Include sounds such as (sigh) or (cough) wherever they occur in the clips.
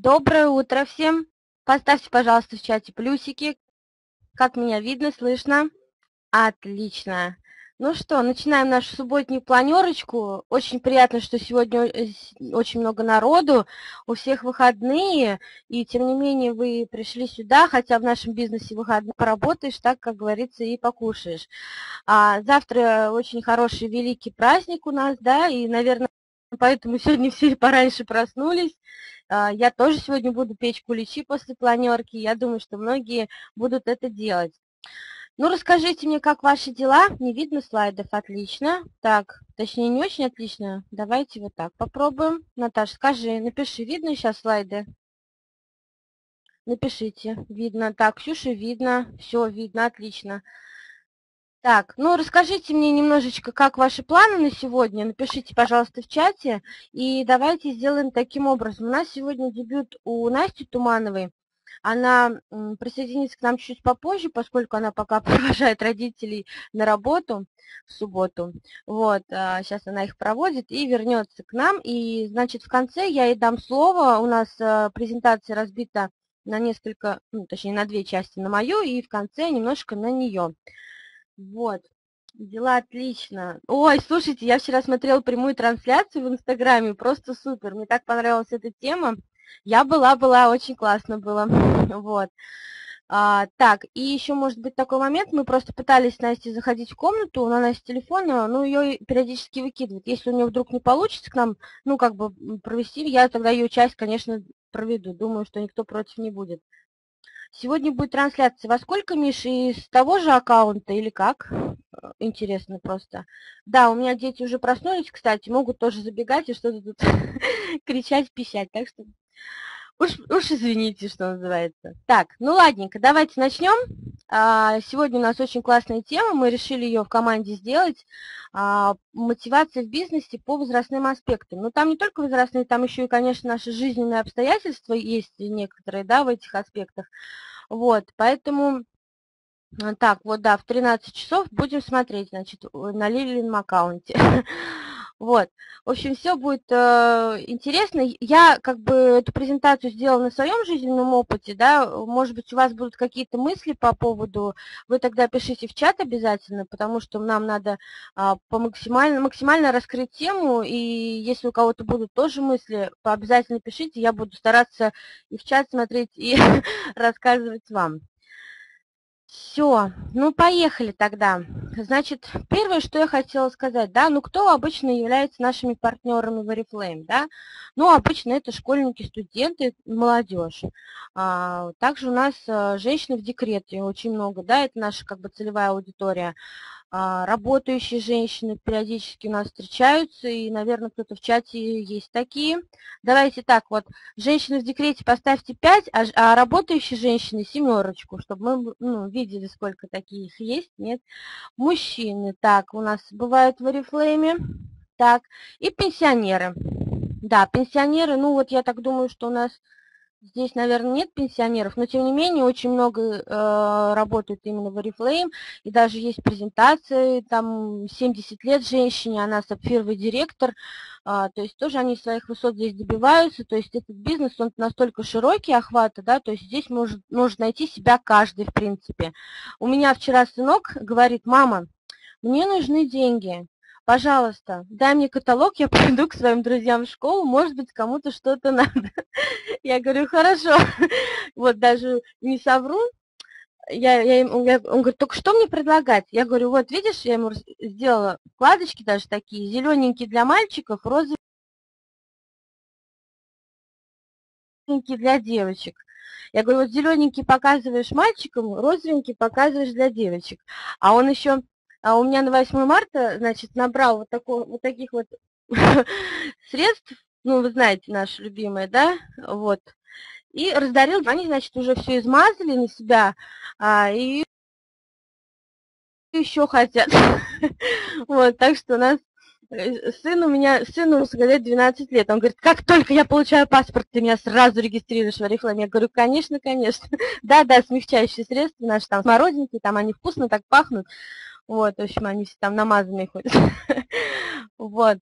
Доброе утро всем. Поставьте, пожалуйста, в чате плюсики. Как меня видно, слышно? Отлично. Ну что, начинаем нашу субботнюю планерочку. Очень приятно, что сегодня э, очень много народу, у всех выходные, и тем не менее вы пришли сюда, хотя в нашем бизнесе выходные поработаешь, так, как говорится, и покушаешь. А завтра очень хороший великий праздник у нас, да, и, наверное, поэтому сегодня все пораньше проснулись. А, я тоже сегодня буду печь куличи после планерки. Я думаю, что многие будут это делать. Ну, расскажите мне, как ваши дела? Не видно слайдов, отлично. Так, точнее, не очень отлично. Давайте вот так попробуем. Наташа, скажи, напиши, видно сейчас слайды? Напишите, видно. Так, Ксюша, видно. Все, видно, отлично. Так, ну расскажите мне немножечко, как ваши планы на сегодня. Напишите, пожалуйста, в чате. И давайте сделаем таким образом. У нас сегодня дебют у Насти Тумановой. Она присоединится к нам чуть попозже, поскольку она пока (laughs) провожает родителей на работу в субботу. Вот, сейчас а, она их проводит и вернется к нам. И, значит, в конце я ей дам слово. У нас а, презентация разбита на несколько, ну, точнее, на две части, на мою, и в конце немножко на нее. Вот. Дела отлично. Ой, слушайте, я вчера смотрела прямую трансляцию в Инстаграме, просто супер. Мне так понравилась эта тема. Я была, была, очень классно было. (laughs) Вот. А, так, и еще может быть такой момент, мы просто пытались с Настей заходить в комнату, на Насте телефона, ну, ее периодически выкидывают. Если у нее вдруг не получится к нам, ну, как бы провести, я тогда ее часть, конечно, проведу. Думаю, что никто против не будет. Сегодня будет трансляция во сколько, Миша, из того же аккаунта или как? Интересно просто. Да, у меня дети уже проснулись, кстати, могут тоже забегать и что-то тут (laughs) кричать, пищать. Так что уж, уж извините, что называется. Так, ну ладненько, давайте начнем. А, сегодня у нас очень классная тема, мы решили ее в команде сделать. А, мотивация в бизнесе по возрастным аспектам. Но ну, там не только возрастные, там еще и, конечно, наши жизненные обстоятельства есть некоторые, да, в этих аспектах. Вот, поэтому, так, вот, да, в 13 часов будем смотреть, значит, на Лилином аккаунте. (laughs) Вот. В общем, все будет э, интересно. Я как бы эту презентацию сделала на своем жизненном опыте, да, может быть, у вас будут какие-то мысли по поводу, вы тогда пишите в чат обязательно, потому что нам надо э, по максимально, максимально раскрыть тему, и если у кого-то будут тоже мысли, то обязательно пишите, я буду стараться и в чат смотреть, и (laughs) рассказывать вам. Все, ну поехали тогда. Значит, первое, что я хотела сказать, да, ну кто обычно является нашими партнерами в Oriflame, да? Ну, обычно это школьники, студенты, молодежь. А, также у нас а, женщины в декрете очень много, да, это наша как бы целевая аудитория. А, работающие женщины периодически у нас встречаются, и, наверное, кто-то в чате есть такие. Давайте так, вот, женщины в декрете поставьте 5, а, а работающие женщины семерочку, чтобы мы ну, видели, сколько таких есть, нет. Мужчины, так, у нас бывают в Oriflame, так, и пенсионеры. Да, пенсионеры, ну вот я так думаю, что у нас Здесь, наверное, нет пенсионеров, но тем не менее очень много э, работают именно в Oriflame, и даже есть презентации, там 70 лет женщине, она сапфировый директор, э, то есть тоже они своих высот здесь добиваются, то есть этот бизнес, он настолько широкий охвата, да, то есть здесь может, может найти себя каждый, в принципе. У меня вчера сынок говорит, мама, мне нужны деньги, пожалуйста, дай мне каталог, я (laughs) пойду к своим друзьям в школу, может быть, кому-то что-то (laughs) надо. Я говорю, хорошо. (laughs) Вот даже не совру, я, я, я, он говорит, только что мне предлагать? Я говорю, вот видишь, я ему сделала вкладочки даже такие, зелененькие для мальчиков, розовенькие для девочек. Я говорю, вот зелененький показываешь мальчикам, розовенький показываешь для девочек. А он еще а у меня на 8 марта, значит, набрал вот, такого, вот таких вот (laughs) средств, ну, вы знаете, наши любимые, да, вот, и раздарил, они, значит, уже все измазали на себя, а, и еще хотят. (laughs) вот, так что у нас э, сын у меня, сыну сказать 12 лет. Он говорит, как только я получаю паспорт, ты меня сразу регистрируешь в Орифламе. Я говорю, конечно, конечно. (laughs) Да-да, смягчающие средства наши там смородинки, там они вкусно так пахнут. Вот, в общем, они все там намазанные ходят. (laughs) Вот.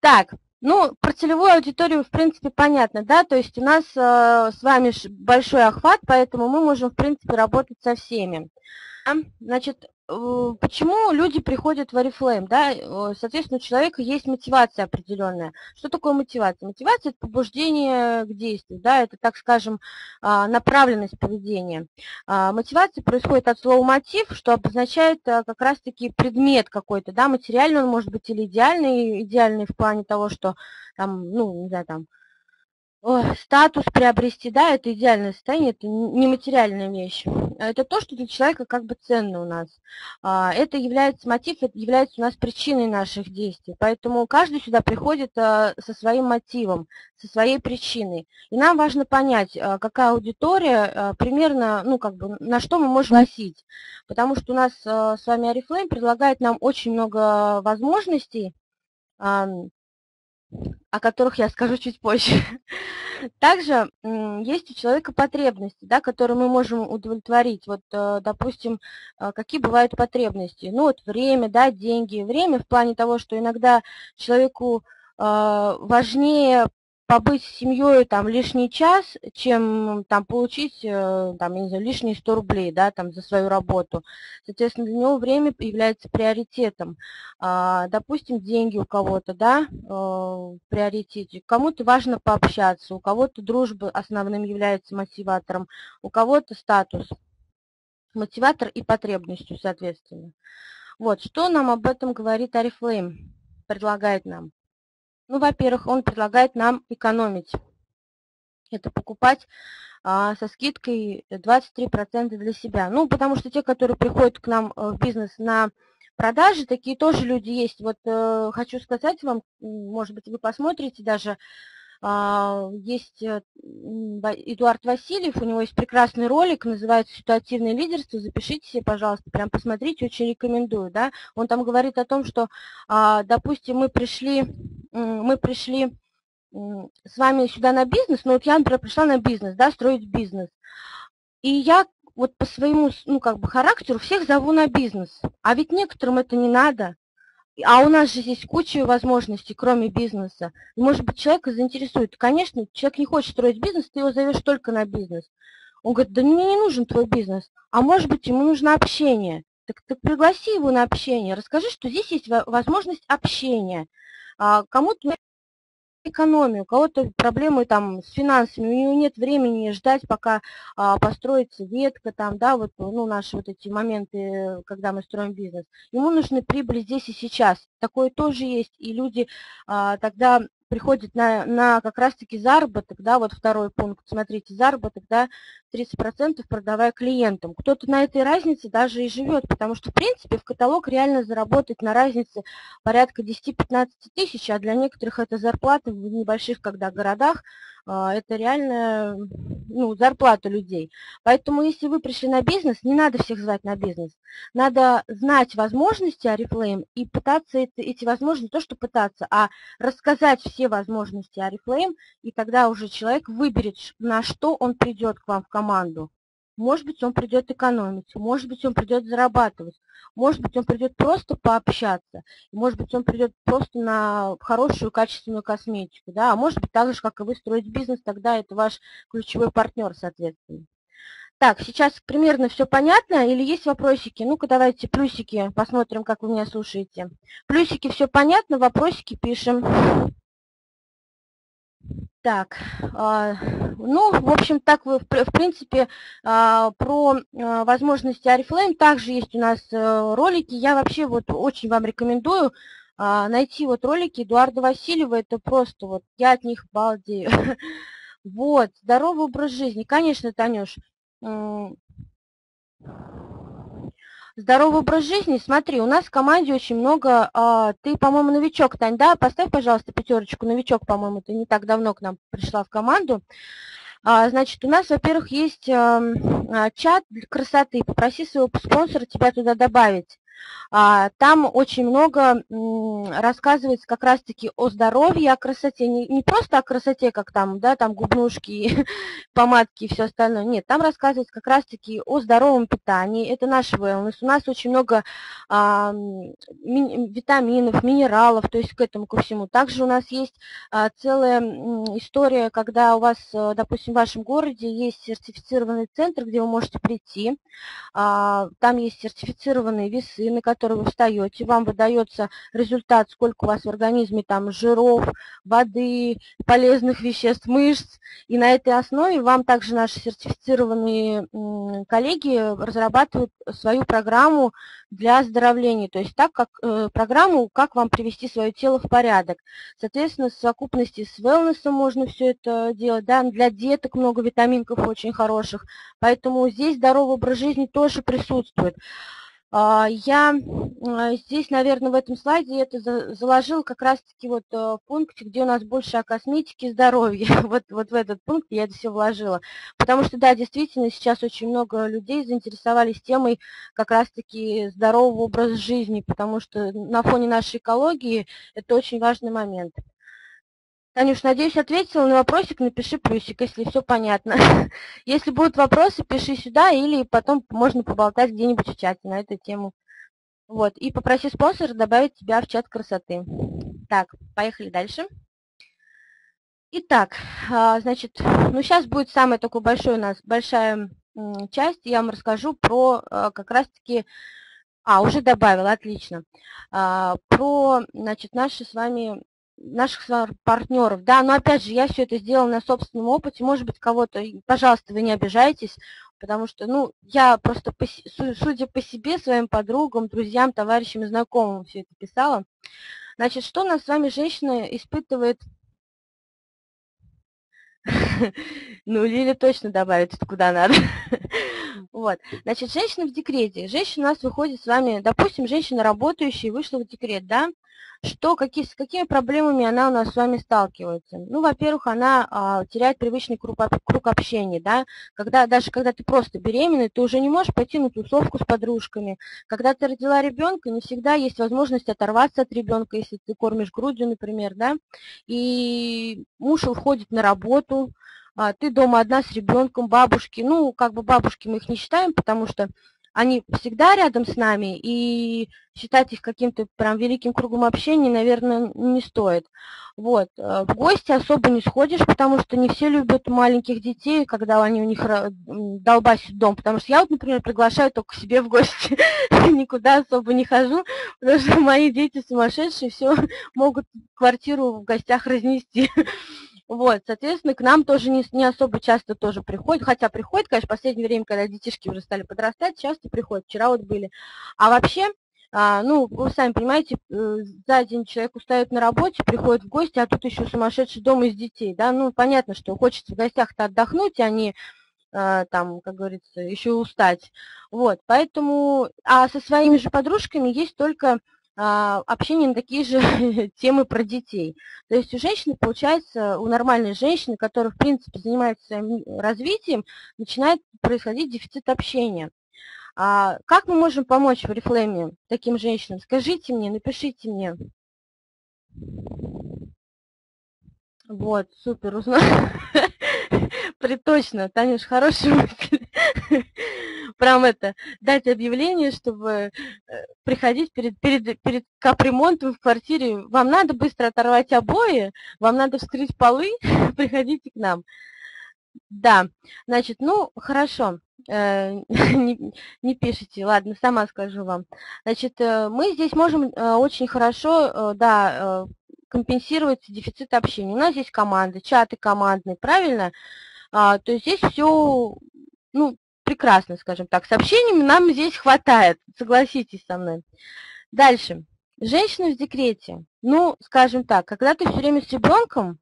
Так, Ну, про целевую аудиторию, в принципе, понятно, да, то есть у нас э, с вами большой охват, поэтому мы можем, в принципе, работать со всеми. Значит, почему люди приходят в Oriflame, да, э, соответственно, у человека есть мотивация определенная. Что такое мотивация? Мотивация – это побуждение к действию, да, это, так скажем, а, направленность поведения. А, мотивация происходит от слова мотив, что обозначает э, как раз-таки предмет какой-то, да, материальный он может быть или идеальный, идеальный в плане того, что там, ну, не знаю, там, статус приобрести, да, это идеальное состояние, это нематериальная вещь. Это то, что для человека как бы ценно у нас. А, это является мотив, это является у нас причиной наших действий. Поэтому каждый сюда приходит а, со своим мотивом, со своей причиной. И нам важно понять, а, какая аудитория примерно, ну, как бы, на что мы можем носить. Потому что у нас с вами Арифлейм предлагает нам очень много возможностей, о которых я скажу чуть позже. (laughs) Также есть у человека потребности, да, которые мы можем удовлетворить. Вот, э, допустим, э, какие бывают потребности? Ну, вот время, да, деньги. Время в плане того, что иногда человеку э, важнее побыть с семьей там лишний час, чем там получить э, там, не знаю, лишние 100 рублей да, там, за свою работу. Соответственно, для него время является приоритетом. А, допустим, деньги у кого-то, да, э, в приоритете. Кому-то важно пообщаться, у кого-то дружба основным является мотиватором, у кого-то статус. Мотиватор и потребностью, соответственно. Вот, что нам об этом говорит Арифлейм, предлагает нам? Ну, во-первых, он предлагает нам экономить. Это покупать а, со скидкой 23% для себя. Ну, потому что те, которые приходят к нам э, в бизнес на продажи, такие тоже люди есть. Вот э, хочу сказать вам, может быть, вы посмотрите даже а, есть э, Эдуард Васильев, у него есть прекрасный ролик, называется «Ситуативное лидерство». Запишите себе, пожалуйста, прям посмотрите, очень рекомендую. Да? Он там говорит о том, что, а, допустим, мы пришли, мы пришли с вами сюда на бизнес, ну вот я, например, пришла на бизнес, да, строить бизнес. И я вот по своему, ну, как бы характеру всех зову на бизнес. А ведь некоторым это не надо. А у нас же здесь куча возможностей, кроме бизнеса. может быть, человека заинтересует. Конечно, человек не хочет строить бизнес, ты его зовешь только на бизнес. Он говорит, да мне не нужен твой бизнес. А может быть, ему нужно общение. Так, так пригласи его на общение. Расскажи, что здесь есть возможность общения. А, кому-то экономию, у кого-то проблемы там с финансами, у него нет времени ждать, пока а, построится ветка, там, да, вот, ну, наши вот эти моменты, когда мы строим бизнес. Ему нужны прибыль здесь и сейчас. Такое тоже есть, и люди а, тогда приходит на, на как раз-таки заработок, да, вот второй пункт, смотрите, заработок, да, 30% продавая клиентам. Кто-то на этой разнице даже и живет, потому что, в принципе, в каталог реально заработать на разнице порядка 10-15 тысяч, а для некоторых это зарплата в небольших, когда городах, это реально ну, зарплата людей. Поэтому, если вы пришли на бизнес, не надо всех звать на бизнес. Надо знать возможности Арифлейм и пытаться эти, эти возможности, то что пытаться, а рассказать все возможности Арифлейм, и тогда уже человек выберет, на что он придет к вам в команду. Может быть, он придет экономить, может быть, он придет зарабатывать, может быть, он придет просто пообщаться, может быть, он придет просто на хорошую, качественную косметику, да, а может быть, так же, как и вы, строить бизнес, тогда это ваш ключевой партнер, соответственно. Так, сейчас примерно все понятно или есть вопросики? Ну-ка, давайте плюсики, посмотрим, как вы меня слушаете. Плюсики, все понятно, вопросики пишем. Так, а, ну, в общем, так вы, в принципе, а, про а, возможности Oriflame также есть у нас э, ролики. Я вообще вот очень вам рекомендую найти вот ролики Эдуарда Васильева. Это просто вот, я от них балдею. (laughs) Вот, здоровый образ жизни. Конечно, Танюш, Здоровый образ жизни. Смотри, у нас в команде очень много... А, ты, по-моему, новичок, Тань, да? Поставь, пожалуйста, пятерочку. Новичок, по-моему, ты не так давно к нам пришла в команду. А, значит, у нас, во-первых, есть а, чат для красоты. Попроси своего спонсора тебя туда добавить. А, там очень много рассказывается как раз-таки о здоровье, о красоте. Не, не просто о красоте, как там, да, там губнушки, (laughs) помадки и все остальное. Нет, там рассказывается как раз-таки о здоровом питании. Это наш wellness. У нас очень много а, ми, витаминов, минералов, то есть к этому ко всему. Также у нас есть а, целая история, когда у вас, э, допустим, в вашем городе есть сертифицированный центр, где вы можете прийти. А, там есть сертифицированные весы, на которые вы встаете, вам выдается результат, сколько у вас в организме там жиров, воды, полезных веществ, мышц, и на этой основе вам также наши сертифицированные коллеги разрабатывают свою программу для оздоровления, то есть так как э, программу, как вам привести свое тело в порядок. Соответственно, в совокупности с wellness можно все это делать, да, для деток много витаминков очень хороших, поэтому здесь здоровый образ жизни тоже присутствует. А, я а, здесь, наверное, в этом слайде это заложил как раз-таки вот э, пункте, где у нас больше о косметике и здоровье. (laughs) Вот, вот в этот пункт я это все вложила. Потому что, да, действительно, сейчас очень много людей заинтересовались темой как раз-таки здорового образа жизни, потому что на фоне нашей экологии это очень важный момент. Танюш, надеюсь, ответила на вопросик, напиши плюсик, если все понятно. (laughs) Если будут вопросы, пиши сюда, или потом можно поболтать где-нибудь в чате на эту тему. Вот, и попроси спонсора добавить тебя в чат красоты. Так, поехали дальше. Итак, а, значит, ну сейчас будет самая такой большой у нас, большая часть, я вам расскажу про а, как раз-таки, а, уже добавила, отлично, а, про, значит, наши с вами наших партнеров, да, но опять же, я все это сделала на собственном опыте, может быть, кого-то, пожалуйста, вы не обижайтесь, потому что, ну, я просто, по, судя по себе, своим подругам, друзьям, товарищам и знакомым все это писала. Значит, что нас с вами женщина испытывает (laughs) ну, Лили точно добавит, куда надо. (laughs) Вот. Значит, женщина в декрете. Женщина у нас выходит с вами, допустим, женщина работающая вышла в декрет, да? Что, какие, с какими проблемами она у нас с вами сталкивается? Ну, во-первых, она а, теряет привычный круг, круг общения, да? Когда, даже когда ты просто беременна, ты уже не можешь пойти на тусовку с подружками. Когда ты родила ребенка, не всегда есть возможность оторваться от ребенка, если ты кормишь грудью, например, да? И муж уходит на работу, а, ты дома одна с ребенком, бабушки, ну, как бы бабушки мы их не считаем, потому что они всегда рядом с нами, и считать их каким-то прям великим кругом общения, наверное, не стоит. Вот. Э, в гости особо не сходишь, потому что не все любят маленьких детей, когда они у них долбасят дом. Потому что я вот, например, приглашаю только себе в гости, (laughs) никуда особо не хожу, потому что мои дети сумасшедшие, все (laughs) могут квартиру в гостях разнести. (laughs) Вот, соответственно, к нам тоже не, не особо часто тоже приходят, хотя приходят, конечно, в последнее время, когда детишки уже стали подрастать, часто приходят, вчера вот были. А вообще, а, ну, вы сами понимаете, э, за день человек устает на работе, приходит в гости, а тут еще сумасшедший дом из детей, да, ну, понятно, что хочется в гостях-то отдохнуть, а не а, там, как говорится, еще устать. Вот, поэтому, а со своими же подружками есть только общение на такие же (laughs) темы про детей. То есть у женщины, получается, у нормальной женщины, которая, в принципе, занимается своим развитием, начинает происходить дефицит общения. А как мы можем помочь в Oriflame таким женщинам? Скажите мне, напишите мне. Вот, супер, узнал. (laughs) Приточно, Танюш, мысль прям это, дать объявление, чтобы э, приходить перед, перед, перед капремонтом в квартире. Вам надо быстро оторвать обои, вам надо вскрыть полы, (laughs) приходите к нам. Да, значит, ну, хорошо, э, (laughs) не, не пишите, ладно, сама скажу вам. Значит, э, мы здесь можем очень хорошо, да, компенсировать дефицит общения. У нас здесь команды, чаты командные, правильно? А, то здесь все, ну, прекрасно, скажем так. Сообщениями нам здесь хватает, согласитесь со мной. Дальше. Женщина в декрете. Ну, скажем так, когда ты все время с ребенком,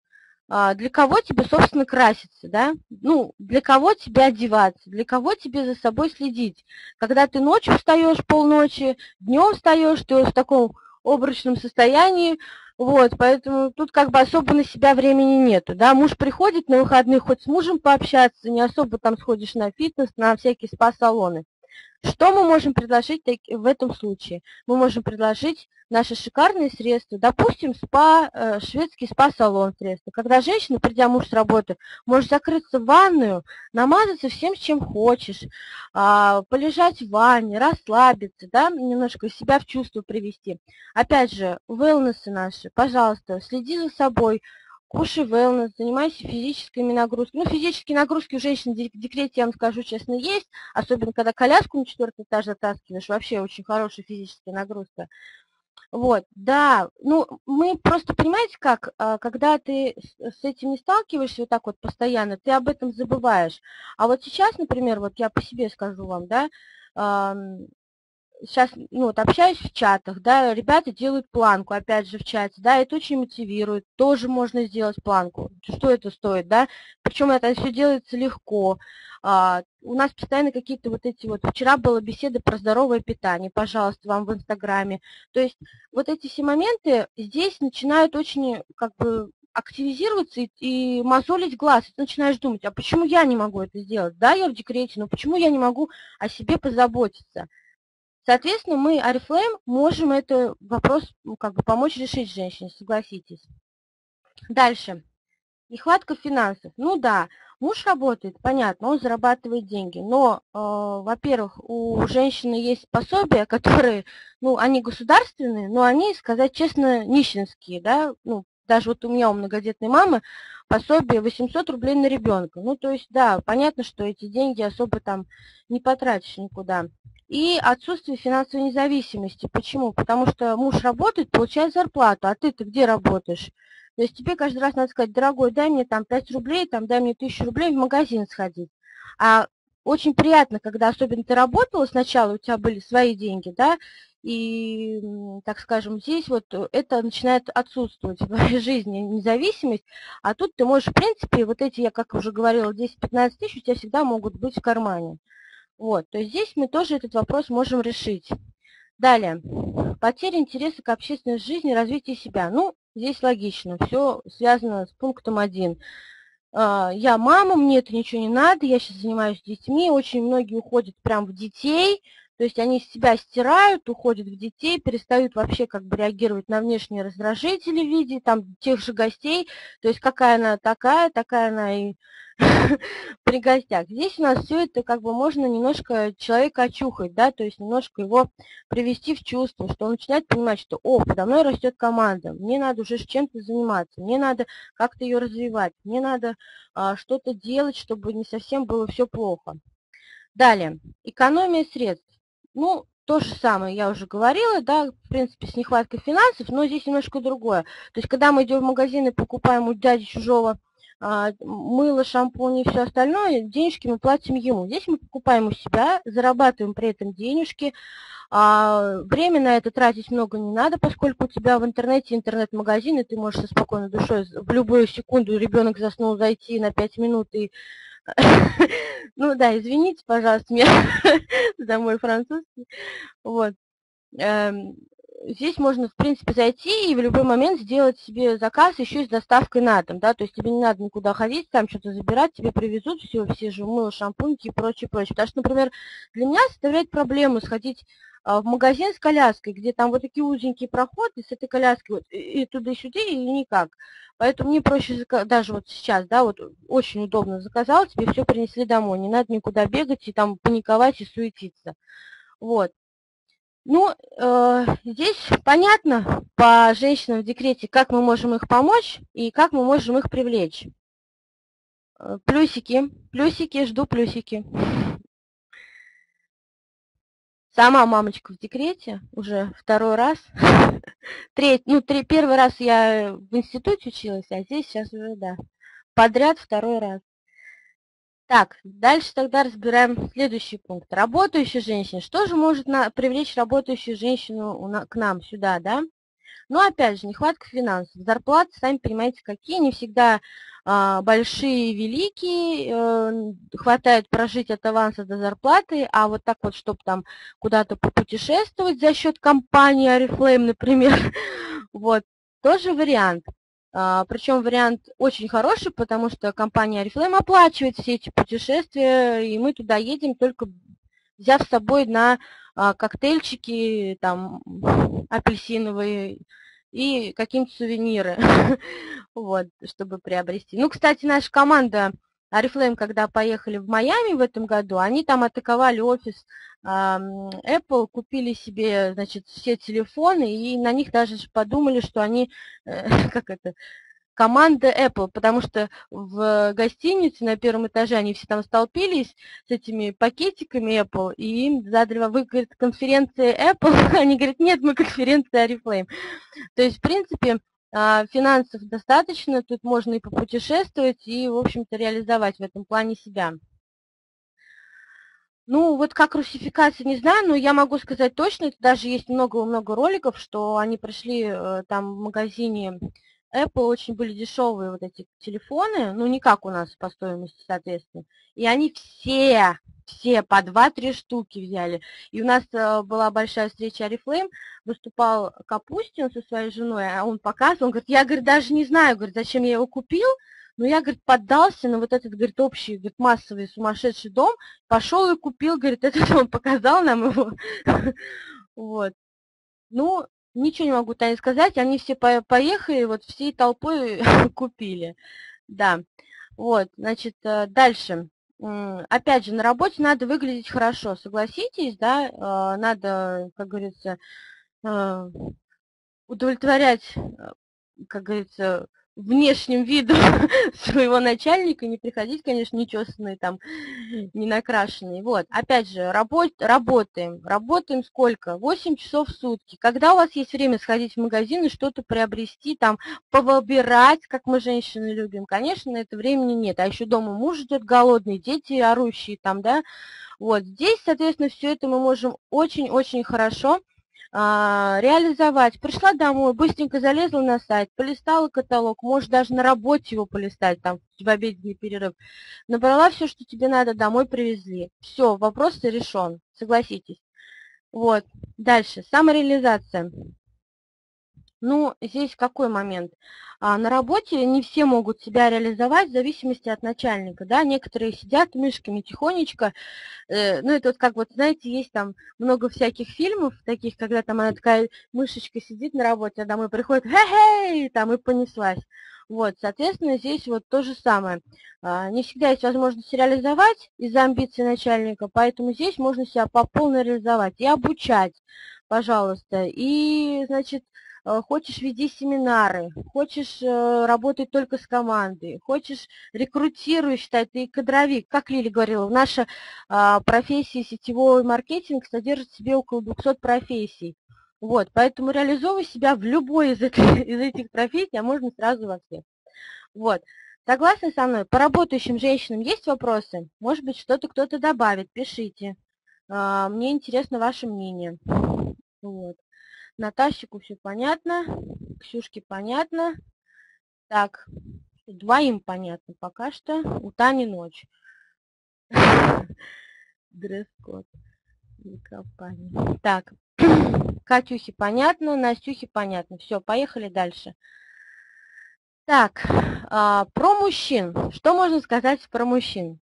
а, для кого тебе, собственно, краситься, да? Ну, для кого тебе одеваться, для кого тебе за собой следить? Когда ты ночью встаешь полночи, днем встаешь, ты в таком обрачном состоянии, вот, поэтому тут как бы особо на себя времени нету, да, муж приходит на выходные хоть с мужем пообщаться, не особо там сходишь на фитнес, на всякие спа-салоны. Что мы можем предложить в этом случае? Мы можем предложить наши шикарные средства, допустим, спа, э, шведский спа-салон средства. Когда женщина, придя муж с работы, может закрыться в ванную, намазаться всем, чем хочешь, а, полежать в ванне, расслабиться, да, немножко себя в чувство привести. Опять же, wellness наши, пожалуйста, следи за собой, кушай wellness, занимайся физическими нагрузками. Ну, физические нагрузки у женщин в декрете, я вам скажу честно, есть, особенно когда коляску на четвертый этаж затаскиваешь, вообще очень хорошая физическая нагрузка. Вот, да, ну, мы просто, понимаете как, а, когда ты с этим не сталкиваешься вот так вот постоянно, ты об этом забываешь. А вот сейчас, например, вот я по себе скажу вам, да, сейчас ну, вот общаюсь в чатах, да, ребята делают планку, опять же, в чате, да, это очень мотивирует, тоже можно сделать планку, что это стоит, да, причем это все делается легко, а, у нас постоянно какие-то вот эти вот, вчера была беседа про здоровое питание, пожалуйста, вам в Инстаграме, то есть вот эти все моменты здесь начинают очень, как бы, активизироваться и, и мозолить глаз. И ты начинаешь думать, а почему я не могу это сделать? Да, я в декрете, но почему я не могу о себе позаботиться? Соответственно, мы, Арифлейм, можем этот вопрос ну, как бы помочь решить женщине, согласитесь. Дальше. Нехватка финансов. Ну да, муж работает, понятно, он зарабатывает деньги, но, э, во-первых, у женщины есть пособия, (laughs) которые, ну, они государственные, но они, сказать честно, нищенские, да, ну, даже вот у меня, у многодетной мамы, пособие 800 рублей на ребенка. Ну, то есть, да, понятно, что эти деньги особо там не потратишь никуда и отсутствие финансовой независимости. Почему? Потому что муж работает, получает зарплату, а ты-то где работаешь? То есть тебе каждый раз надо сказать, дорогой, дай мне там 5 рублей, там, дай мне 1000 рублей в магазин сходить. А очень приятно, когда особенно ты работала сначала, у тебя были свои деньги, да, и, так скажем, здесь вот это начинает отсутствовать в твоей жизни, независимость, а тут ты можешь, в принципе, вот эти, я как уже говорила, 10-15 тысяч у тебя всегда могут быть в кармане. Вот, то есть здесь мы тоже этот вопрос можем решить. Далее. Потеря интереса к общественной жизни, развитие себя. Ну, здесь логично, все связано с пунктом 1. А, я мама, мне это ничего не надо, я сейчас занимаюсь детьми, очень многие уходят прям в детей, то есть они себя стирают, уходят в детей, перестают вообще как бы реагировать на внешние раздражители в виде там тех же гостей, то есть какая она такая, такая она и (laughs) при гостях. Здесь у нас все это как бы можно немножко человека очухать, да, то есть немножко его привести в чувство, что он начинает понимать, что, о, подо мной растет команда, мне надо уже с чем-то заниматься, мне надо как-то ее развивать, мне надо а, что-то делать, чтобы не совсем было все плохо. Далее, экономия средств. Ну, то же самое я уже говорила, да, в принципе, с нехваткой финансов, но здесь немножко другое. То есть, когда мы идем в магазин и покупаем у дяди чужого мыло, шампунь и все остальное, денежки мы платим ему. Здесь мы покупаем у себя, зарабатываем при этом денежки. А, время на это тратить много не надо, поскольку у тебя в интернете интернет-магазин, и ты можешь со спокойной душой в любую секунду ребенок заснул зайти на 5 минут и (laughs) ну да, извините, пожалуйста, (laughs) меня (laughs) за мой французский. Вот. Здесь можно, в принципе, зайти и в любой момент сделать себе заказ еще и с доставкой на дом, да, то есть тебе не надо никуда ходить, там что-то забирать, тебе привезут все, все же мыло, шампуньки и прочее, прочее. Потому что, например, для меня составляет проблему сходить а, в магазин с коляской, где там вот такие узенькие проходы с этой коляской, вот, и туда-сюда, и никак. Поэтому мне проще, даже вот сейчас, да, вот очень удобно заказал, тебе все принесли домой, не надо никуда бегать и там паниковать и суетиться. Вот. Ну, э, здесь понятно по женщинам в декрете, как мы можем их помочь и как мы можем их привлечь. Э, плюсики, плюсики, жду плюсики. Сама мамочка в декрете уже второй раз. (laughs) Треть, ну, три, первый раз я в институте училась, а здесь сейчас уже, да, подряд второй раз. Так, дальше тогда разбираем следующий пункт. Работающая женщина. Что же может на, привлечь работающую женщину у, к нам сюда, да? Ну, опять же, нехватка финансов. Зарплаты, сами понимаете, какие, не всегда а, большие, великие, э, хватает прожить от аванса до зарплаты, а вот так вот, чтобы там куда-то попутешествовать за счет компании Арифлейм, (laughs) например, вот, тоже вариант. А, Причем вариант очень хороший, потому что компания Oriflame оплачивает все эти путешествия, и мы туда едем только взяв с собой на а, коктейльчики там апельсиновые и какие-нибудь сувениры, (laughs) вот, чтобы приобрести. Ну, кстати, наша команда Арифлейм, когда поехали в Майами в этом году, они там атаковали офис Apple, купили себе, значит, все телефоны, и на них даже подумали, что они, (laughs) как это, команда Apple, потому что в гостинице на первом этаже они все там столпились с этими пакетиками Apple, и им задали, вы, говорит, конференция Apple, (laughs) они говорят, нет, мы конференция Oriflame. То есть, в принципе, финансов достаточно, тут можно и попутешествовать, и, в общем-то, реализовать в этом плане себя. Ну, вот как русификация, не знаю, но я могу сказать точно, это даже есть много-много роликов, что они пришли э, там в магазине Apple очень были дешевые вот эти телефоны, ну не как у нас по стоимости, соответственно. И они все, все по 2-3 штуки взяли. И у нас э, была большая встреча Арифлейм, выступал Капустин со своей женой, а он показывал, он говорит, я, говорит, даже не знаю, говорит, зачем я его купил, но я, говорит, поддался на вот этот, говорит, общий, говорит, массовый сумасшедший дом, пошел и купил, говорит, этот он показал нам его. (laughs) Вот. Ну, Ничего не могу Таня сказать, они все поехали, вот всей толпой (laughs) купили. Да, вот, значит, э, дальше. Опять же, на работе надо выглядеть хорошо, согласитесь, да, э, надо, как говорится, э, удовлетворять, как говорится, внешним видом (laughs) своего начальника, не приходить, конечно, нечесанный там, не накрашенный. Вот, опять же, работ, работаем. Работаем сколько? 8 часов в сутки. Когда у вас есть время сходить в магазин и что-то приобрести, там, повыбирать, как мы женщины любим, конечно, это времени нет. А еще дома муж ждет голодный, дети орущие там, да. Вот, здесь, соответственно, все это мы можем очень-очень хорошо реализовать. Пришла домой, быстренько залезла на сайт, полистала каталог, можешь даже на работе его полистать, там, в обеденный перерыв. Набрала все, что тебе надо, домой привезли. Все, вопрос решен, согласитесь. Вот, дальше, самореализация. Ну, здесь какой момент? А, на работе не все могут себя реализовать в зависимости от начальника, да, некоторые сидят мышками тихонечко, э, ну, это вот как вот, знаете, есть там много всяких фильмов таких, когда там она такая мышечка сидит на работе, а домой приходит, хе-хей, там и понеслась. Вот, соответственно, здесь вот то же самое. А, не всегда есть возможность реализовать из-за амбиций начальника, поэтому здесь можно себя по полной реализовать и обучать, пожалуйста, и, значит, хочешь веди семинары, хочешь э, работать только с командой, хочешь рекрутируй, считай, ты кадровик. Как Лили говорила, наша а, профессия сетевой маркетинг содержит в себе около 200 профессий. Вот, поэтому реализовывай себя в любой из этих, (laughs) из этих профессий, а можно сразу во всех. Вот. Согласны со мной? По работающим женщинам есть вопросы? Может быть, что-то кто-то добавит, пишите. А, мне интересно ваше мнение. Вот. Натасику все понятно, Ксюшке понятно. Так, двоим понятно пока что. У Тани ночь. (laughs) Дресс-код. Так, (clears throat) Катюхе понятно, Настюхе понятно. Все, поехали дальше. Так, а, про мужчин. Что можно сказать про мужчин?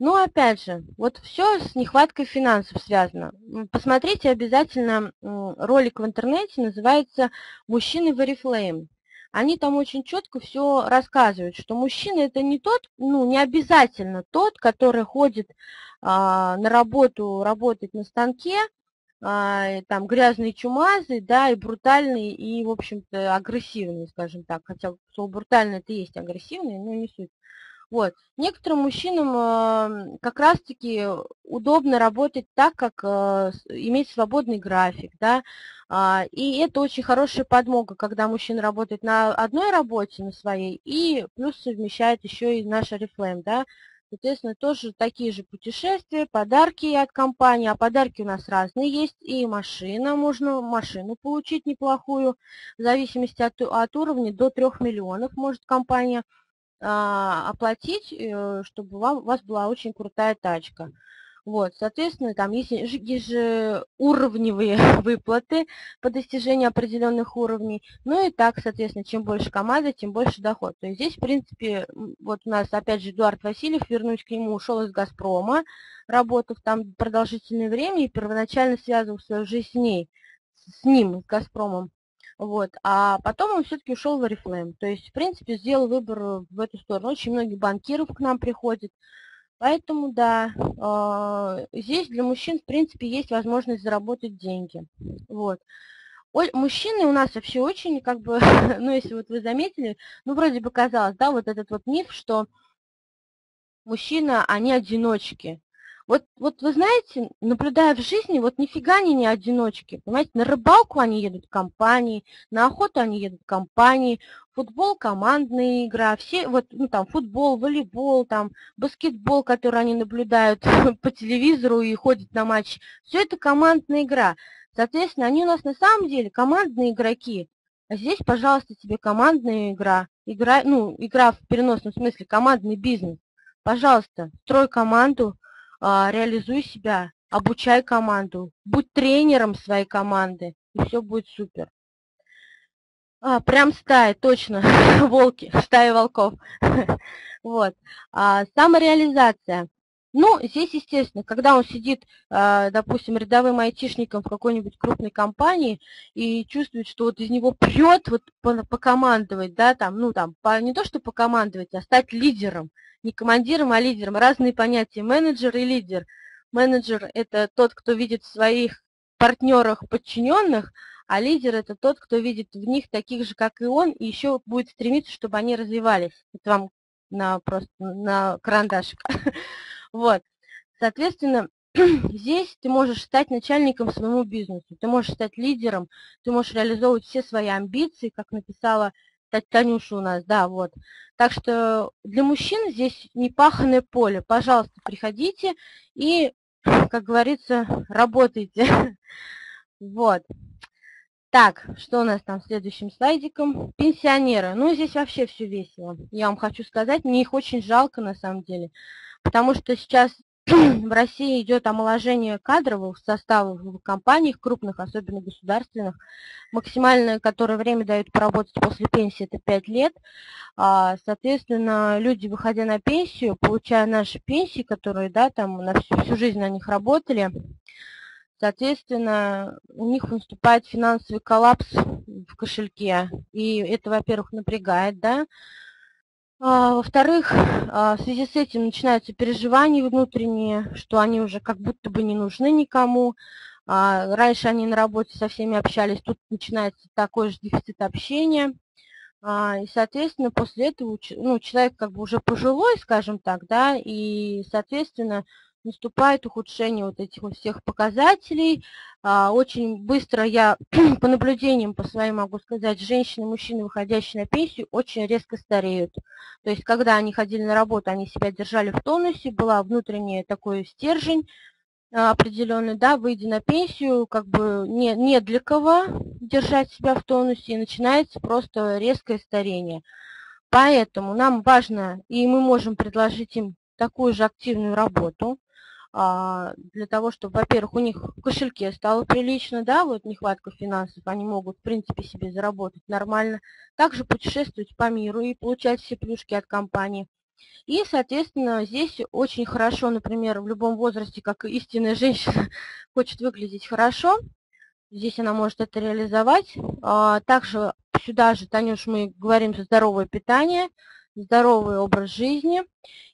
Ну, опять же, вот все с нехваткой финансов связано. Посмотрите обязательно ролик в интернете, называется «Мужчины в Oriflame». Они там очень четко все рассказывают, что мужчина это не тот, ну, не обязательно тот, который ходит а, на работу, работать на станке, а, там грязный чумазый, да, и брутальный, и, в общем-то, агрессивный, скажем так. Хотя слово брутальный это и есть агрессивный, но не суть. Вот. Некоторым мужчинам как раз-таки удобно работать так, как э, иметь свободный график, да, а, и это очень хорошая подмога, когда мужчина работает на одной работе, на своей, и плюс совмещает еще и наш Oriflame, да, Соответственно, тоже такие же путешествия, подарки от компании. А подарки у нас разные есть. И машина, можно машину получить неплохую. В зависимости от, от уровня до 3 миллионов может компания оплатить, э, чтобы вам, у вас была очень крутая тачка. Вот, соответственно, там есть ежеуровневые (laughs) выплаты по достижению определенных уровней. Ну и так, соответственно, чем больше команда, тем больше доход. То есть здесь, в принципе, вот у нас, опять же, Эдуард Васильев, вернусь к нему, ушел из «Газпрома», работав там продолжительное время и первоначально связывал свою жизнь с ней, с ним, с «Газпромом». Вот. А потом он все-таки ушел в Oriflame. То есть, в принципе, сделал выбор в эту сторону. Очень многие банкиров к нам приходят. Поэтому, да, а, здесь для мужчин, в принципе, есть возможность заработать деньги. Вот. Мужчины у нас вообще очень, как бы, (laughs) ну, если вот вы заметили, ну, вроде бы казалось, да, вот этот вот миф, что мужчина, они одиночки. Вот, вот вы знаете, наблюдая в жизни, вот нифига они не одиночки. Понимаете, на рыбалку они едут в компании, на охоту они едут в компании, футбол, командная игра, все, вот, ну, там, футбол, волейбол, там, баскетбол, который они наблюдают (laughs) по телевизору и ходят на матч, все это командная игра. Соответственно, они у нас на самом деле командные игроки. А здесь, пожалуйста, тебе командная игра. Игра, ну, игра в переносном смысле, командный бизнес. Пожалуйста, строй команду, реализуй себя, обучай команду, будь тренером своей команды, и все будет супер. А, прям стая, точно, (laughs) волки, стая волков. (laughs) вот. А, самореализация. Ну, здесь, естественно, когда он сидит, а, допустим, рядовым айтишником в какой-нибудь крупной компании и чувствует, что вот из него прет вот покомандовать, да, там, ну, там, не то, что покомандовать, а стать лидером – не командиром, а лидером. Разные понятия менеджер и лидер. Менеджер – это тот, кто видит в своих партнерах подчиненных, а лидер – это тот, кто видит в них таких же, как и он, и еще будет стремиться, чтобы они развивались. Это вам на, просто на карандашик. (laughs) Вот. Соответственно, (clears throat) здесь ты можешь стать начальником своему бизнесу, ты можешь стать лидером, ты можешь реализовывать все свои амбиции, как написала Танюша у нас, да, вот. Так что для мужчин здесь непаханное поле. Пожалуйста, приходите и, (clears throat) как говорится, работайте. (laughs) Вот. Так, что у нас там следующим слайдиком? Пенсионеры. Ну, здесь вообще все весело. Я вам хочу сказать, мне их очень жалко на самом деле. Потому что сейчас (clears throat) в России идет омоложение кадровых составов в компаниях крупных, особенно государственных. Максимальное, которое время дают поработать после пенсии, это 5 лет. А, соответственно, люди, выходя на пенсию, получая наши пенсии, которые да, там на всю, всю жизнь на них работали, соответственно, у них наступает финансовый коллапс в кошельке. И это, во-первых, напрягает, да, во-вторых, а, в связи с этим начинаются переживания внутренние, что они уже как будто бы не нужны никому. А, раньше они на работе со всеми общались, тут начинается такой же дефицит общения. И, соответственно, после этого ну, человек как бы уже пожилой, скажем так, да, и, соответственно, наступает ухудшение вот этих вот всех показателей. А, очень быстро я, (clears throat) по наблюдениям по своим могу сказать, женщины мужчины, выходящие на пенсию, очень резко стареют. То есть, когда они ходили на работу, они себя держали в тонусе, была внутренняя такой стержень а, определенный, да, выйдя на пенсию, как бы не, не для кого держать себя в тонусе, и начинается просто резкое старение. Поэтому нам важно, и мы можем предложить им такую же активную работу, для того, чтобы, во-первых, у них в кошельке стало прилично, да, вот нехватка финансов, они могут, в принципе, себе заработать нормально, также путешествовать по миру и получать все плюшки от компании. И, соответственно, здесь очень хорошо, например, в любом возрасте, как истинная женщина (laughs) хочет выглядеть хорошо, здесь она может это реализовать. А, также сюда же, Танюш, мы говорим за здоровое питание, здоровый образ жизни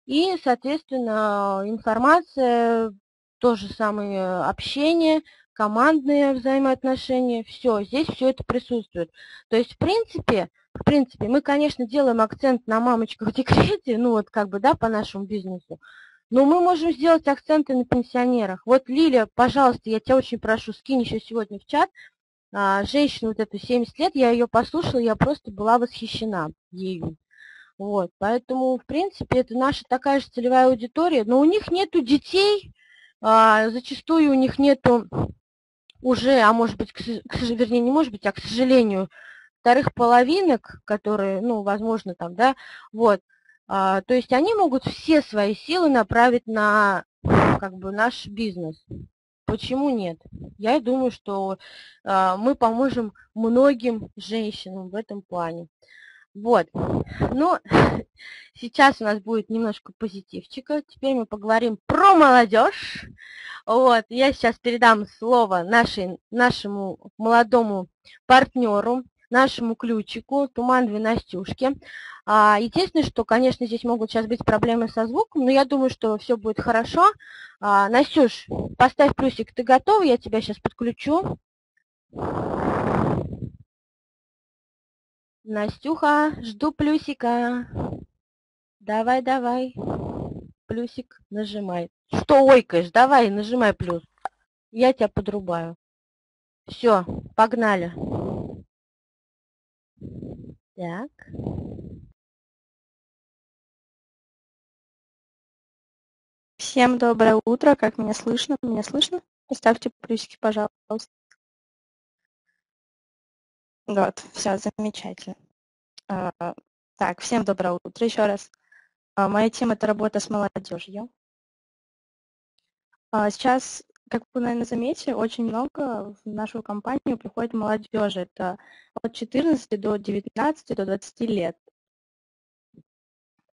и, соответственно, информация, то же самое общение, командные взаимоотношения, все, здесь все это присутствует. То есть, в принципе, в принципе, мы, конечно, делаем акцент на мамочках в декрете, ну вот как бы, да, по нашему бизнесу, но мы можем сделать акценты на пенсионерах. Вот, Лилия, пожалуйста, я тебя очень прошу, скинь еще сегодня в чат, а, женщину вот эту 70 лет, я ее послушала, я просто была восхищена ею. Вот, поэтому, в принципе, это наша такая же целевая аудитория, но у них нету детей, а, зачастую у них нету уже, а может быть, к, к, вернее, не может быть, а к сожалению, вторых половинок, которые, ну, возможно, там, да, вот, а, то есть они могут все свои силы направить на как бы наш бизнес. Почему нет? Я думаю, что э, мы поможем многим женщинам в этом плане. Вот. Ну, (laughs) сейчас у нас будет немножко позитивчика. Теперь мы поговорим про молодежь. Вот. Я сейчас передам слово нашей, нашему молодому партнеру, нашему ключику, тумановой Настюшке. А, единственное, что, конечно, здесь могут сейчас быть проблемы со звуком, но я думаю, что все будет хорошо. А, Настюш, поставь плюсик, ты готова? Я тебя сейчас подключу. Настюха, жду плюсика. Давай, давай. Плюсик нажимай. Что ойкаешь? Давай, нажимай плюс. Я тебя подрубаю. Все, погнали. Так. Всем доброе утро. Как меня слышно? Меня слышно? Поставьте плюсики, пожалуйста. Вот, все, замечательно. А, так, всем доброе утро еще раз. А, моя тема – это работа с молодежью. А, сейчас, как вы, наверное, заметили, очень много в нашу компанию приходит молодежи. Это от 14 до 19, до 20 лет.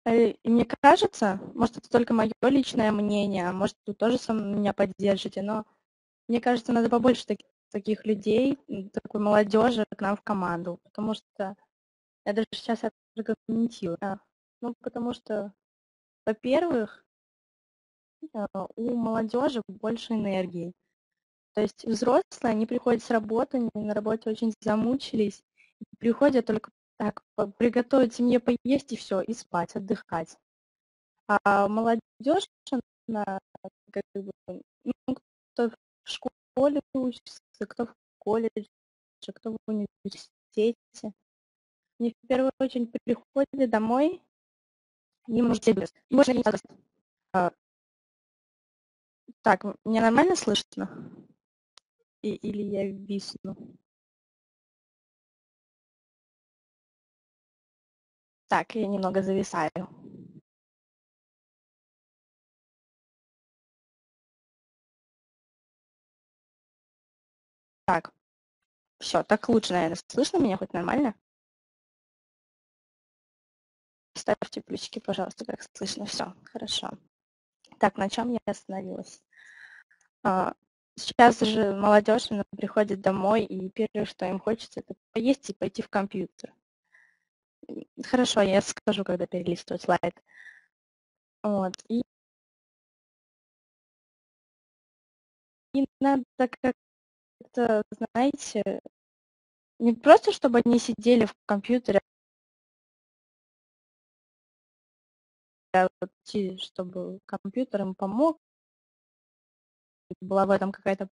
Э, и мне кажется, может, это только мое личное мнение, может, вы тоже со меня поддержите, но мне кажется, надо побольше таких таких людей, такой молодежи к нам в команду, потому что я даже сейчас это аргументирую. Ну, потому что, во-первых, э, у молодежи больше энергии. То есть взрослые, они приходят с работы, они на работе очень замучились, приходят только так, приготовить семье поесть и все, и спать, отдыхать. А молодежь, она, как бы, ну, кто в школе учится, кто в колледже, кто в университете. Они в первую очередь приходят домой, им нужно можно не а, Так, мне нормально слышно? И, или я висну? Так, я немного зависаю. Так, все, так лучше, наверное. Слышно меня хоть нормально? Ставьте плюсики, пожалуйста, как слышно. Все, хорошо. Так, на чем я остановилась? А, сейчас же молодежь приходит домой, и первое, что им хочется, это поесть и пойти в компьютер. Хорошо, я скажу, когда перелистывать слайд. Вот. И, и надо как это, знаете, не просто, чтобы они сидели в компьютере, а чтобы компьютер им помог, была в этом какая-то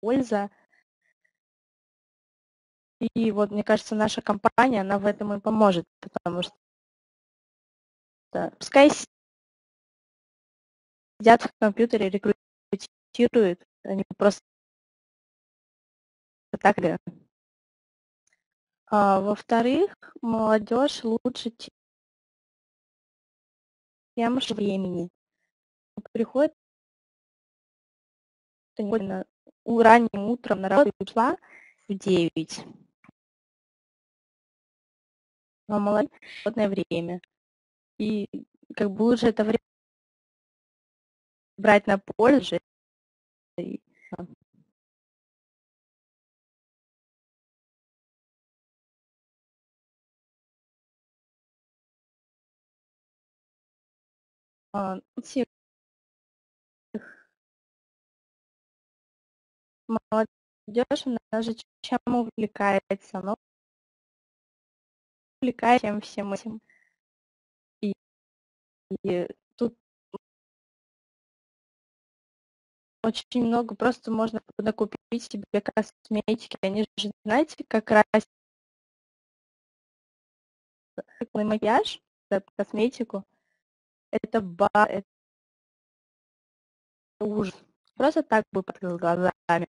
польза. И вот, мне кажется, наша компания, она в этом и поможет, потому что пускай сидят в компьютере, рекрутируют, они просто так ли? А, во-вторых, молодежь лучше тем же времени. Приходит ранним утром на работу ушла в 9. Но молодежь время. И как бы лучше это время брать на пользу а, всех молодежь, она же чем увлекается, но увлекается всем этим. И, и тут очень много просто можно накупить себе косметики. Они же, знаете, как раз макияж, косметику, это ба, это ужас. Просто так бы подкрыл глазами.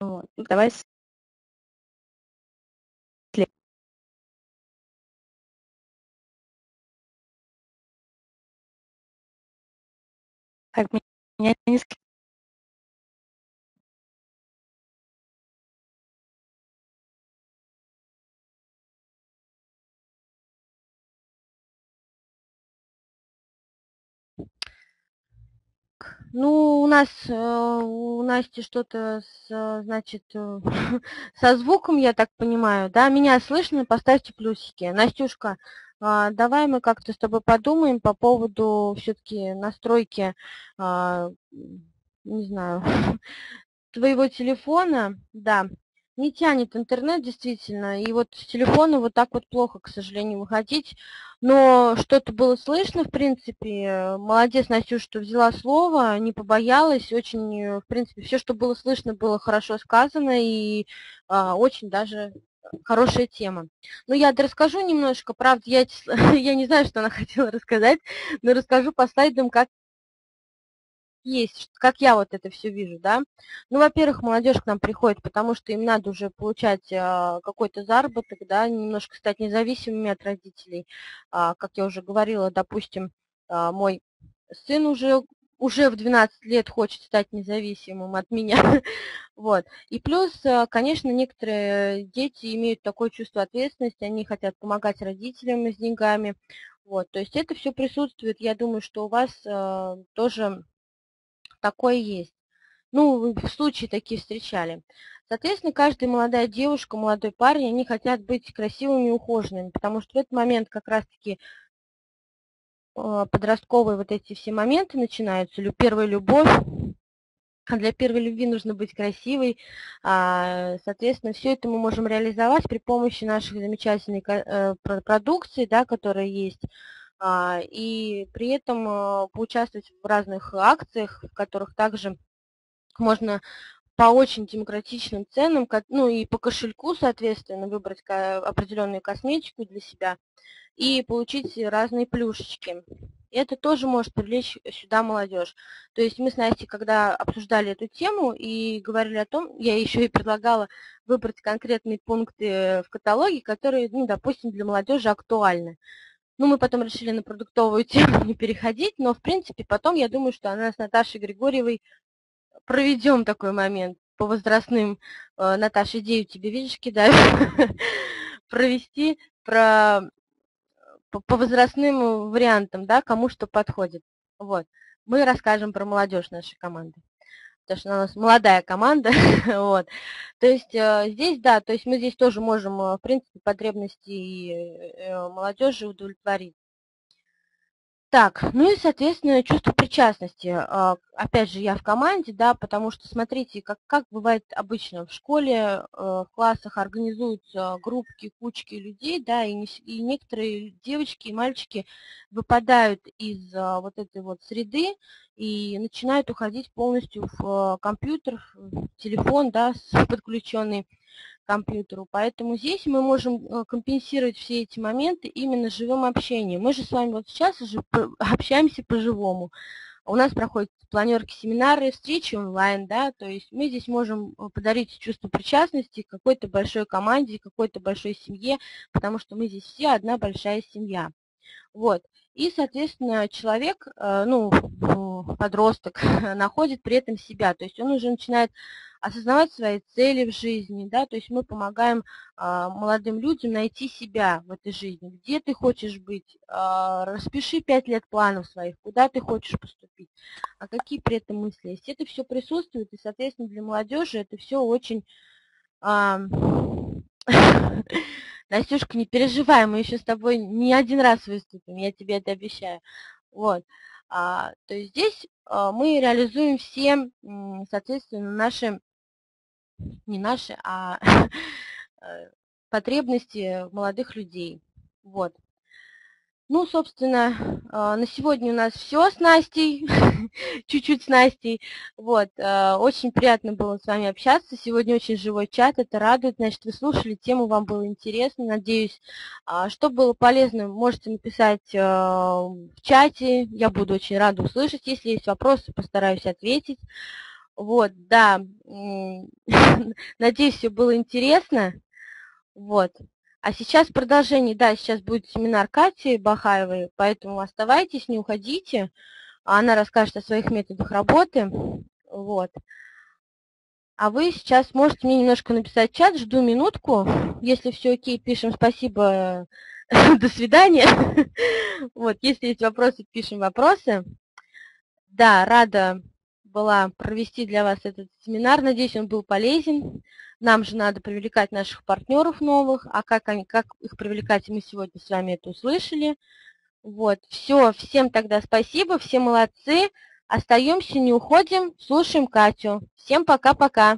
Вот. Давай Так, меня не Ну, у нас, э, у Насти что-то, значит, э, (laughs) со звуком, я так понимаю, да? Меня слышно? Поставьте плюсики. Настюшка, а, давай мы как-то с тобой подумаем по поводу все-таки настройки, а, не знаю, (laughs) твоего телефона, да, не тянет интернет действительно, и вот с телефона вот так вот плохо, к сожалению, выходить, но что-то было слышно, в принципе, молодец, Настюша, что взяла слово, не побоялась, очень, в принципе, все, что было слышно, было хорошо сказано и а, очень даже хорошая тема. Но я расскажу немножко, правда, я, (laughs) я не знаю, что она (laughs) хотела рассказать, но расскажу по слайдам, как есть, как я вот это все вижу, да. Ну, во-первых, молодежь к нам приходит, потому что им надо уже получать а, какой-то заработок, да, немножко стать независимыми от родителей. А, как я уже говорила, допустим, а, мой сын уже уже в 12 лет хочет стать независимым от меня. (laughs) вот. И плюс, а, конечно, некоторые дети имеют такое чувство ответственности, они хотят помогать родителям с деньгами. Вот. То есть это все присутствует. Я думаю, что у вас э, тоже такое есть. Ну, в случае такие встречали. Соответственно, каждая молодая девушка, молодой парень, они хотят быть красивыми и ухоженными, потому что в этот момент как раз-таки а, подростковые вот эти все моменты начинаются, первая любовь, а для первой любви нужно быть красивой. А, соответственно, все это мы можем реализовать при помощи нашей замечательной э, продукции, да, которая есть. А, и при этом а, поучаствовать в разных акциях, в которых также можно по очень демократичным ценам, ну и по кошельку, соответственно, выбрать определенную косметику для себя и получить разные плюшечки. Это тоже может привлечь сюда молодежь. То есть мы с Настей, когда обсуждали эту тему и говорили о том, я еще и предлагала выбрать конкретные пункты в каталоге, которые, ну, допустим, для молодежи актуальны. Ну, мы потом решили на продуктовую (laughs) тему не переходить, но, в принципе, потом, я думаю, что она с Наташей Григорьевой проведем такой момент по возрастным. Э, Наташа, идею тебе, видишь, кидаю. (laughs) Провести про, по, по возрастным вариантам, да, кому что подходит. Вот. Мы расскажем про молодежь нашей команды потому что у нас молодая команда, (laughs) вот. То есть э, здесь, да, то есть мы здесь тоже можем, э, в принципе, потребности э, молодежи удовлетворить. Так, ну и, соответственно, чувство причастности. А, опять же, я в команде, да, потому что, смотрите, как, как бывает обычно в школе, в классах организуются группки, кучки людей, да, и, и некоторые девочки и мальчики выпадают из вот этой вот среды, и начинают уходить полностью в э, компьютер, в телефон, да, подключенный компьютеру. Поэтому здесь мы можем э, компенсировать все эти моменты именно живым общением. Мы же с вами вот сейчас уже (laughs) общаемся по-живому. У нас проходят планерки, семинары, встречи онлайн, да, то есть мы здесь можем э, подарить чувство причастности какой-то большой команде, какой-то большой семье, потому что мы здесь все одна большая семья. Вот. И, соответственно, человек, ну, подросток (laughs) находит при этом себя, то есть он уже начинает осознавать свои цели в жизни, да, то есть мы помогаем а, молодым людям найти себя в этой жизни, где ты хочешь быть, а, распиши пять лет планов своих, куда ты хочешь поступить, а какие при этом мысли есть. Это все присутствует, и, соответственно, для молодежи это все очень... (laughs) Настюшка, не переживай, мы еще с тобой не один раз выступим, я тебе это обещаю. Вот. А, то есть здесь а, мы реализуем все, соответственно, наши, не наши, а (laughs) э, потребности молодых людей. Вот. Ну, собственно, а, на сегодня у нас все с Настей, (laughs) чуть-чуть с Настей. Вот, а, очень приятно было с вами общаться. Сегодня очень живой чат, это радует. Значит, вы слушали, тему вам было интересно, надеюсь. А, что было полезно, можете написать в чате. Я буду очень рада услышать. Если есть вопросы, постараюсь ответить. Вот, да. (laughs) Надеюсь, все было интересно. Вот. А сейчас продолжение, да, сейчас будет семинар Кати Бахаевой, поэтому оставайтесь, не уходите. Она расскажет о своих методах работы. Вот. А вы сейчас можете мне немножко написать чат, жду минутку. Если все окей, пишем спасибо, (laughs) до свидания. (laughs) Вот, если есть вопросы, пишем вопросы. Да, рада была провести для вас этот семинар. Надеюсь, он был полезен. Нам же надо привлекать наших партнеров новых, а как, они, как их привлекать, мы сегодня с вами это услышали. Вот, все, всем тогда спасибо, все молодцы. Остаемся, не уходим, слушаем Катю. Всем пока-пока.